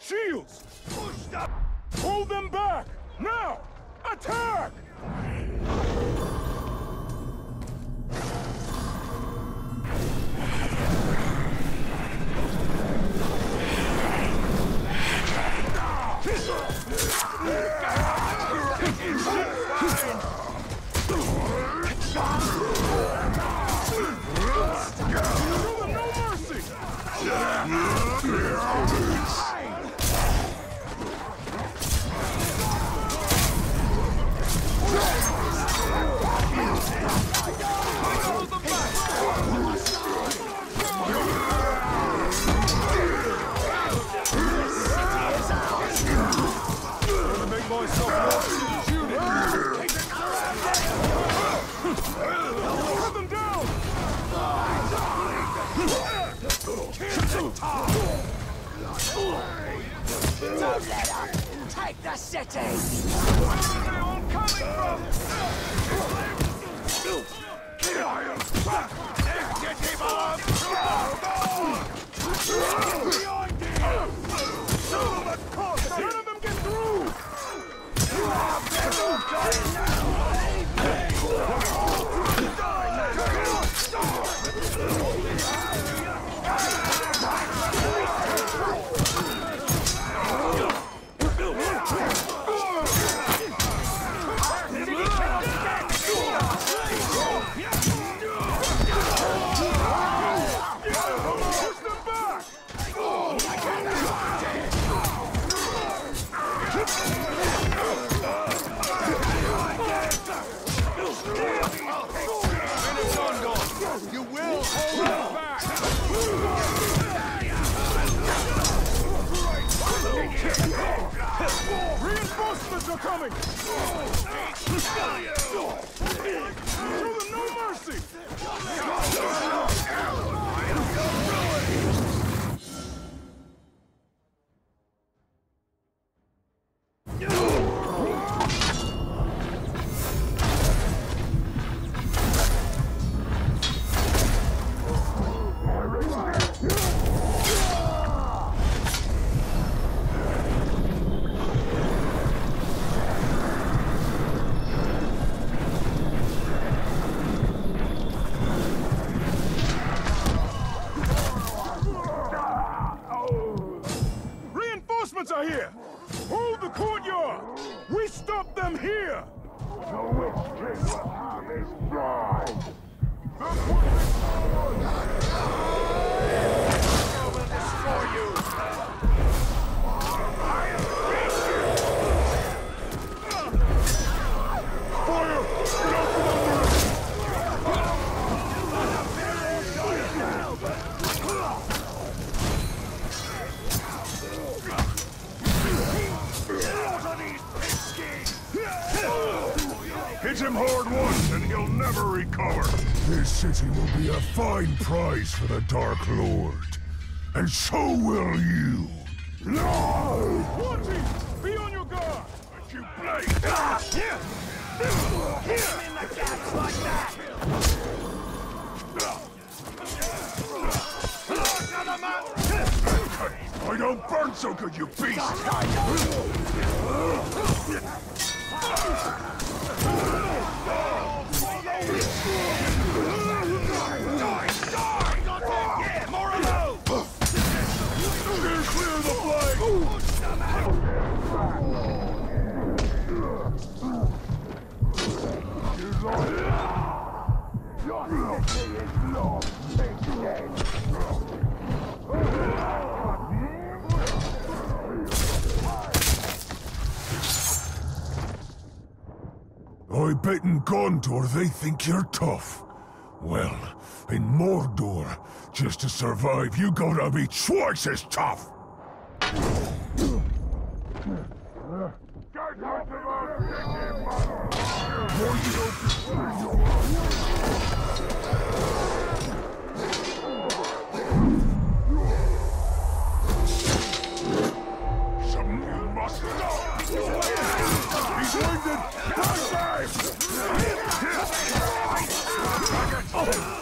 Shields! Hold them back! Now! Attack! Show Don't let up! Take the city! Where are they all coming from? None of Reinforcements are coming! Show them no mercy! Are here! Hold the courtyard! We stop them here! Him hard once and he'll never recover. This city will be a fine prize for the Dark Lord. And so will you. No! Watching! Be on your guard! But you blade! in the gaps like that! I don't burn so good, you beast! Steer clear of the flag! In Gondor they think you're tough. Well, in Mordor, just to survive, you gotta be twice as tough! Dive!